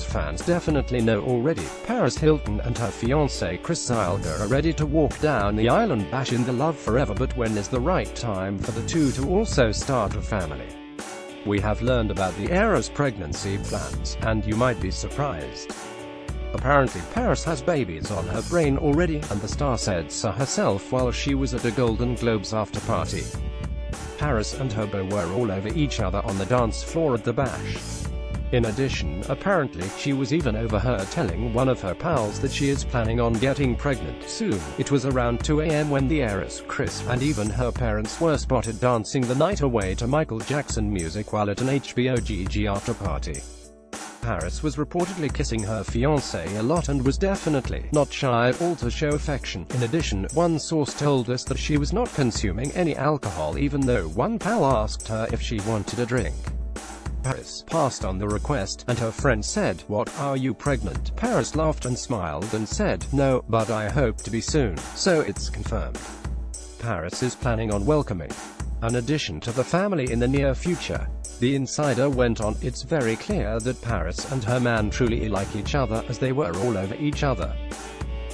fans definitely know already, Paris Hilton and her fiancé Chris Zylka are ready to walk down the island bash in the love forever but when is the right time for the two to also start a family? We have learned about the heiress pregnancy plans, and you might be surprised. Apparently Paris has babies on her brain already, and the star said so herself while she was at a Golden Globes after party. Paris and her beau were all over each other on the dance floor at the bash. In addition, apparently, she was even overheard telling one of her pals that she is planning on getting pregnant soon. It was around 2 a.m. when the heiress, Chris, and even her parents were spotted dancing the night away to Michael Jackson music while at an HBO GG after party. Paris was reportedly kissing her fiancé a lot and was definitely not shy at all to show affection. In addition, one source told us that she was not consuming any alcohol even though one pal asked her if she wanted a drink. Paris passed on the request, and her friend said, What, are you pregnant? Paris laughed and smiled and said, No, but I hope to be soon, so it's confirmed. Paris is planning on welcoming an addition to the family in the near future. The insider went on, it's very clear that Paris and her man truly like each other, as they were all over each other.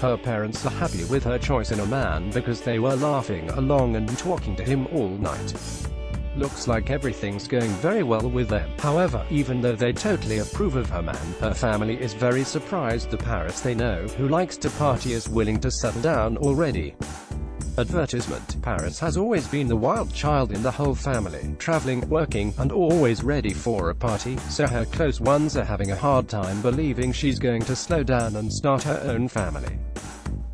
Her parents are happy with her choice in a man because they were laughing along and talking to him all night. Looks like everything's going very well with them. However, even though they totally approve of her man, her family is very surprised the Paris they know, who likes to party is willing to settle down already. Advertisement Paris has always been the wild child in the whole family, traveling, working, and always ready for a party, so her close ones are having a hard time believing she's going to slow down and start her own family.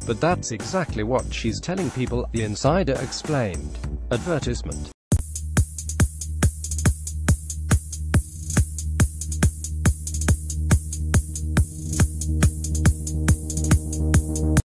But that's exactly what she's telling people, the insider explained. Advertisement